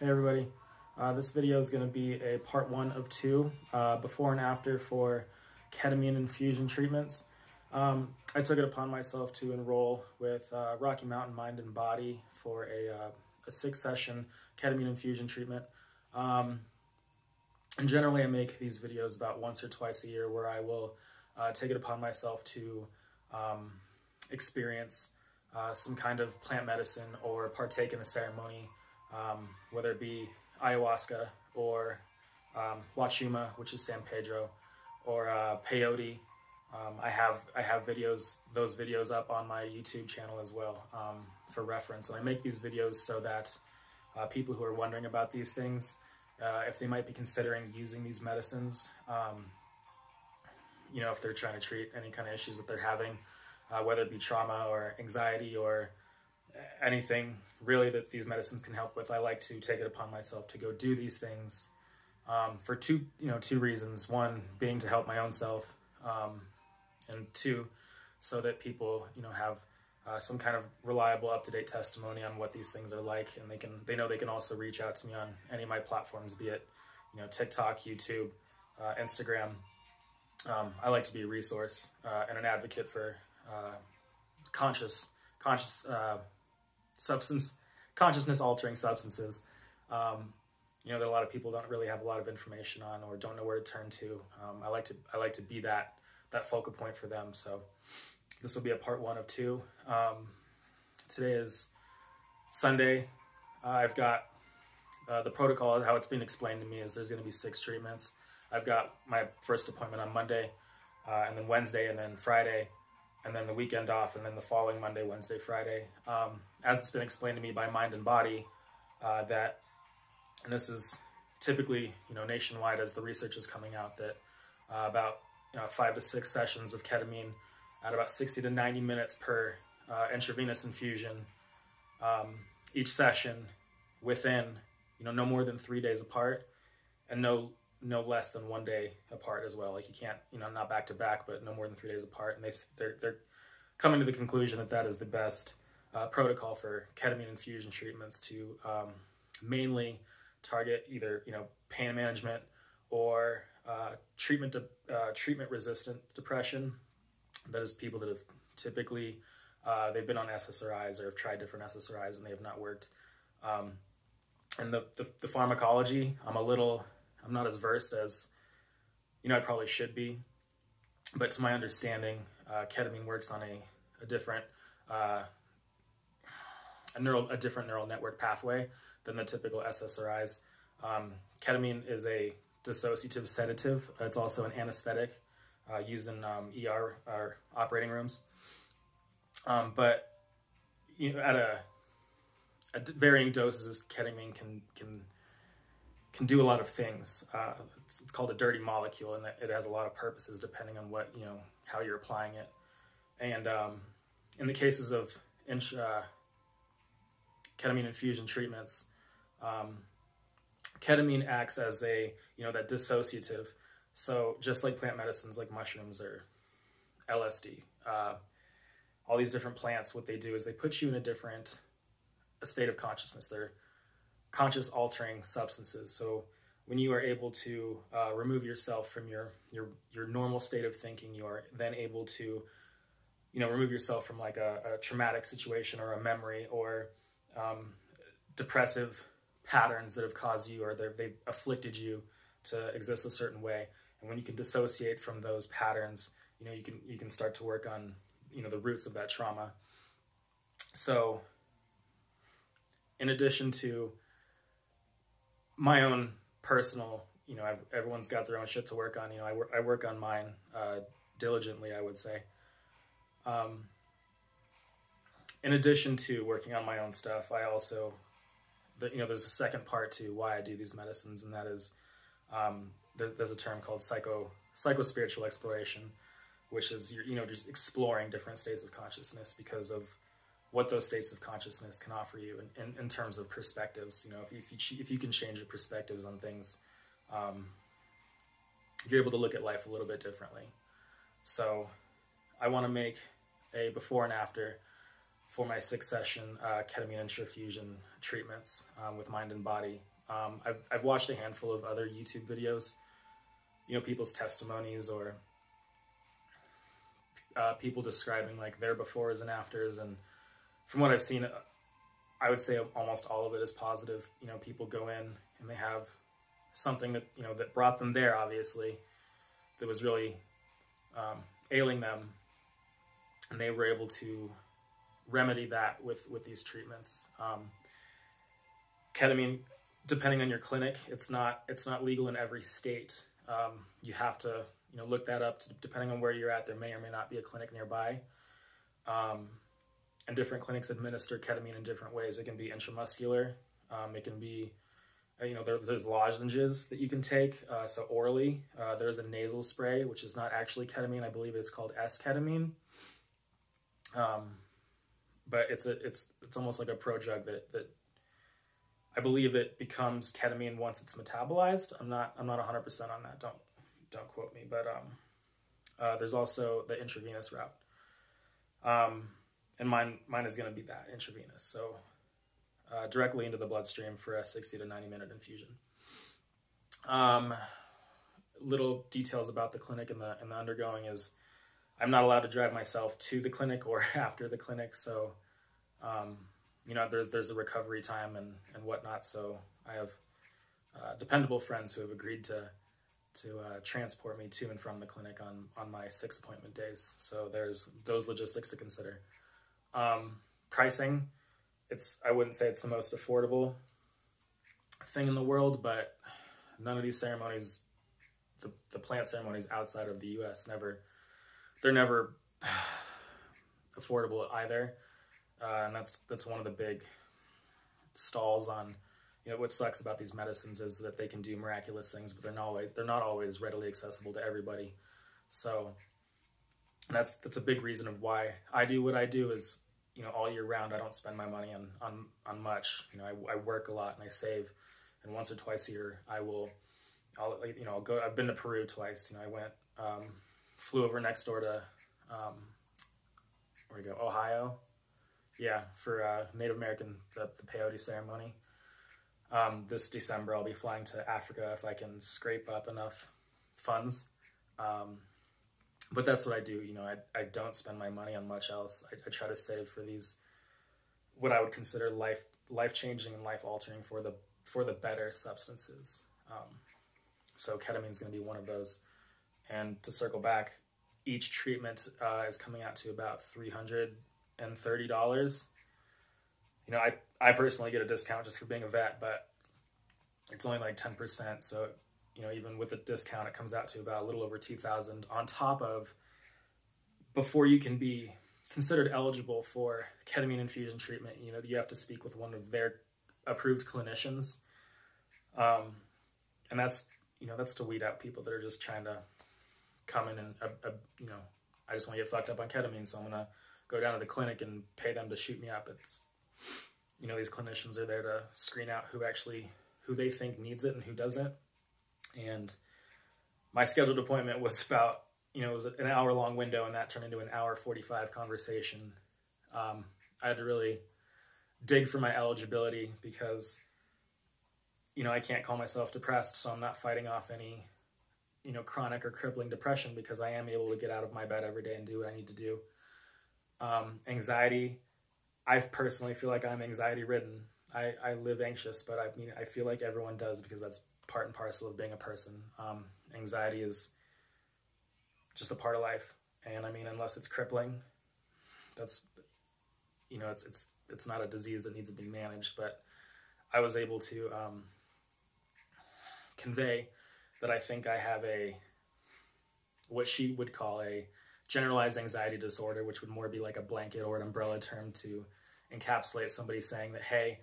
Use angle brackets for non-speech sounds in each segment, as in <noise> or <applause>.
Hey everybody, uh, this video is going to be a part one of two, uh, before and after for ketamine infusion treatments. Um, I took it upon myself to enroll with uh, Rocky Mountain Mind and Body for a, uh, a six session ketamine infusion treatment. Um, and generally I make these videos about once or twice a year where I will uh, take it upon myself to um, experience uh, some kind of plant medicine or partake in a ceremony um, whether it be ayahuasca or um, Wachuma, which is San Pedro, or uh, peyote. Um, I have I have videos those videos up on my YouTube channel as well um, for reference, and I make these videos so that uh, people who are wondering about these things, uh, if they might be considering using these medicines, um, you know, if they're trying to treat any kind of issues that they're having, uh, whether it be trauma or anxiety or anything really that these medicines can help with, I like to take it upon myself to go do these things um, for two, you know, two reasons. One being to help my own self, um, and two, so that people, you know, have uh, some kind of reliable, up-to-date testimony on what these things are like, and they can, they know they can also reach out to me on any of my platforms, be it, you know, TikTok, YouTube, uh, Instagram. Um, I like to be a resource uh, and an advocate for uh, conscious, conscious uh, substance, consciousness altering substances. Um, you know, that a lot of people don't really have a lot of information on or don't know where to turn to. Um, I like to I like to be that that focal point for them. So this will be a part one of two. Um, today is Sunday. Uh, I've got uh, the protocol. How it's been explained to me is there's going to be six treatments. I've got my first appointment on Monday, uh, and then Wednesday, and then Friday and then the weekend off, and then the following Monday, Wednesday, Friday. Um, as it's been explained to me by Mind and Body, uh, that, and this is typically, you know, nationwide as the research is coming out, that uh, about you know, five to six sessions of ketamine at about 60 to 90 minutes per uh, intravenous infusion, um, each session within, you know, no more than three days apart, and no no less than one day apart as well. Like you can't, you know, not back to back, but no more than three days apart. And they they're they're coming to the conclusion that that is the best uh, protocol for ketamine infusion treatments to um, mainly target either you know pain management or uh, treatment to, uh, treatment resistant depression. That is people that have typically uh, they've been on SSRIs or have tried different SSRIs and they have not worked. Um, and the, the, the pharmacology, I'm a little I'm not as versed as, you know, I probably should be. But to my understanding, uh, ketamine works on a, a different, uh, a neural, a different neural network pathway than the typical SSRIs. Um, ketamine is a dissociative sedative. It's also an anesthetic uh, used in um, ER or operating rooms. Um, but you know, at a at varying doses, ketamine can can can do a lot of things. Uh, it's, it's, called a dirty molecule, and it has a lot of purposes depending on what you know how you're applying it. And um, in the cases of uh, ketamine infusion treatments, um, ketamine acts as a you know that dissociative. So just like plant medicines, like mushrooms or LSD, uh, all these different plants, what they do is they put you in a different a state of consciousness. They're conscious altering substances. So when you are able to uh, remove yourself from your, your, your normal state of thinking, you are then able to, you know, remove yourself from like a, a traumatic situation or a memory or um, depressive patterns that have caused you or they've afflicted you to exist a certain way. And when you can dissociate from those patterns, you know, you can, you can start to work on, you know, the roots of that trauma. So in addition to my own personal, you know, I've, everyone's got their own shit to work on. You know, I work, I work on mine uh, diligently, I would say. Um, in addition to working on my own stuff, I also, you know, there's a second part to why I do these medicines, and that is, um, there, there's a term called psycho psycho spiritual exploration, which is you know just exploring different states of consciousness because of what those states of consciousness can offer you in, in, in terms of perspectives. You know, if you, if you, if you can change your perspectives on things, um, you're able to look at life a little bit differently. So I want to make a before and after for my six session uh, ketamine intrafusion treatments um, with mind and body. Um, I've, I've watched a handful of other YouTube videos, you know, people's testimonies or uh, people describing like their befores and afters. And from what I've seen, uh, I would say almost all of it is positive. You know, people go in and they have something that, you know, that brought them there, obviously, that was really um, ailing them. And they were able to remedy that with, with these treatments. Um, ketamine, depending on your clinic, it's not, it's not legal in every state. Um, you have to, you know, look that up. To, depending on where you're at, there may or may not be a clinic nearby. Um, and different clinics administer ketamine in different ways. It can be intramuscular. Um, it can be, uh, you know, there, there's lozenges that you can take. Uh, so orally, uh, there's a nasal spray, which is not actually ketamine. I believe it's called S-ketamine. Um, but it's a it's it's almost like a prodrug that that I believe it becomes ketamine once it's metabolized. I'm not I'm not 100 percent on that. Don't don't quote me. But um, uh, there's also the intravenous route. Um, and mine mine is going to be that intravenous. So uh, directly into the bloodstream for a 60 to 90 minute infusion. Um, little details about the clinic and the and the undergoing is I'm not allowed to drive myself to the clinic or <laughs> after the clinic. So, um, you know, there's there's a recovery time and and whatnot. So I have uh, dependable friends who have agreed to to uh, transport me to and from the clinic on on my six appointment days. So there's those logistics to consider. Um, pricing, it's I wouldn't say it's the most affordable thing in the world, but none of these ceremonies, the, the plant ceremonies outside of the U.S. never they're never <sighs> affordable either, uh, and that's that's one of the big stalls on. You know what sucks about these medicines is that they can do miraculous things, but they're not always, they're not always readily accessible to everybody. So that's that's a big reason of why I do what I do is you know all year round I don't spend my money on on on much. You know I, I work a lot and I save, and once or twice a year I will, I'll you know I'll go. I've been to Peru twice. You know I went. Um, flew over next door to, um, where we go, Ohio? Yeah, for uh, Native American, the, the peyote ceremony. Um, this December, I'll be flying to Africa if I can scrape up enough funds. Um, but that's what I do. You know, I, I don't spend my money on much else. I, I try to save for these, what I would consider life life changing and life altering for the for the better substances. Um, so ketamine is going to be one of those. And to circle back, each treatment uh, is coming out to about $330. You know, I, I personally get a discount just for being a vet, but it's only like 10%. So, you know, even with a discount, it comes out to about a little over 2000 on top of before you can be considered eligible for ketamine infusion treatment, you know, you have to speak with one of their approved clinicians. Um, and that's, you know, that's to weed out people that are just trying to come in and, uh, uh, you know, I just want to get fucked up on ketamine, so I'm going to go down to the clinic and pay them to shoot me up. It's, you know, these clinicians are there to screen out who actually, who they think needs it and who doesn't. And my scheduled appointment was about, you know, it was an hour long window and that turned into an hour 45 conversation. Um, I had to really dig for my eligibility because, you know, I can't call myself depressed, so I'm not fighting off any you know, chronic or crippling depression because I am able to get out of my bed every day and do what I need to do. Um, anxiety, I personally feel like I'm anxiety ridden. I, I live anxious, but I mean, I feel like everyone does because that's part and parcel of being a person. Um, anxiety is just a part of life. And I mean, unless it's crippling, that's, you know, it's, it's, it's not a disease that needs to be managed, but I was able to um, convey that I think I have a what she would call a generalized anxiety disorder, which would more be like a blanket or an umbrella term to encapsulate somebody saying that, hey,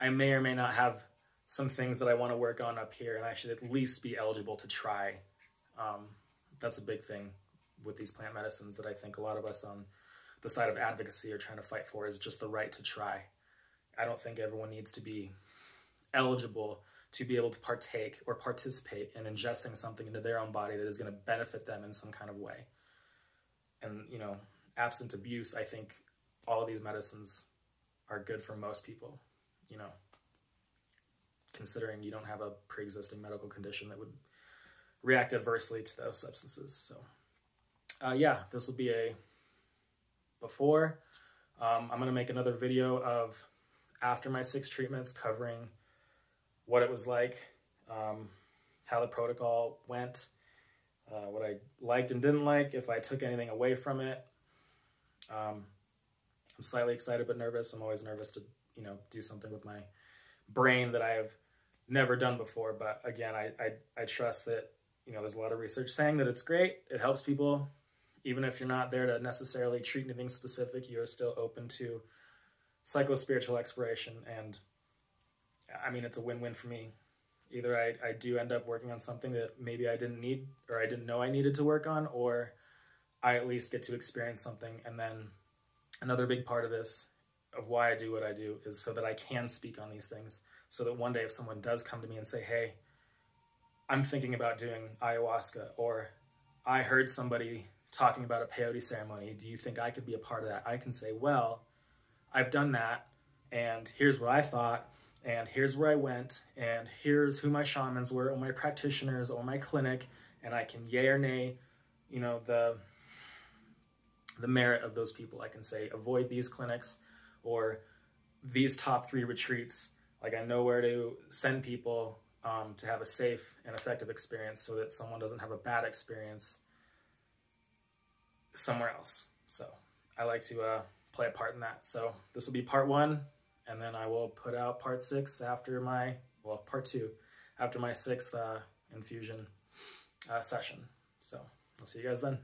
I may or may not have some things that I want to work on up here, and I should at least be eligible to try. Um, that's a big thing with these plant medicines that I think a lot of us on the side of advocacy are trying to fight for is just the right to try. I don't think everyone needs to be eligible to be able to partake or participate in ingesting something into their own body that is going to benefit them in some kind of way. And, you know, absent abuse, I think all of these medicines are good for most people, you know, considering you don't have a pre-existing medical condition that would react adversely to those substances. So uh, yeah, this will be a before. Um, I'm going to make another video of after my six treatments covering what it was like, um, how the protocol went, uh, what I liked and didn't like, if I took anything away from it. Um, I'm slightly excited but nervous. I'm always nervous to, you know, do something with my brain that I have never done before. But again, I, I, I trust that, you know, there's a lot of research saying that it's great. It helps people. Even if you're not there to necessarily treat anything specific, you're still open to psycho-spiritual exploration. And I mean, it's a win-win for me. Either I, I do end up working on something that maybe I didn't need or I didn't know I needed to work on, or I at least get to experience something. And then another big part of this, of why I do what I do, is so that I can speak on these things. So that one day if someone does come to me and say, hey, I'm thinking about doing ayahuasca, or I heard somebody talking about a peyote ceremony. Do you think I could be a part of that? I can say, well, I've done that, and here's what I thought, and here's where I went, and here's who my shamans were, or my practitioners, or my clinic, and I can yay or nay, you know, the the merit of those people. I can say avoid these clinics or these top three retreats. Like I know where to send people um, to have a safe and effective experience so that someone doesn't have a bad experience somewhere else. So I like to uh, play a part in that. So this will be part one, and then I will put out part six after my, well, part two, after my sixth uh, infusion uh, session. So I'll see you guys then.